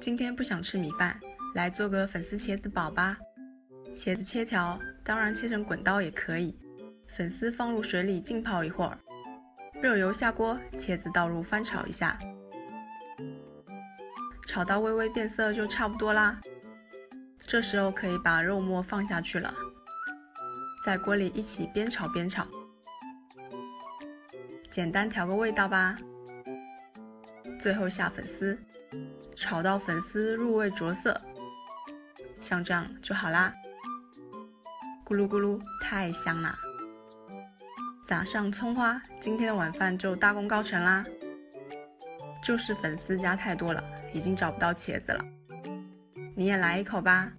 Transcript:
今天不想吃米饭，来做个粉丝茄子煲吧。茄子切条，当然切成滚刀也可以。粉丝放入水里浸泡一会儿，热油下锅，茄子倒入翻炒一下，炒到微微变色就差不多啦。这时候可以把肉末放下去了，在锅里一起边炒边炒，简单调个味道吧。最后下粉丝，炒到粉丝入味着色，像这样就好啦。咕噜咕噜，太香啦！撒上葱花，今天的晚饭就大功告成啦。就是粉丝加太多了，已经找不到茄子了。你也来一口吧。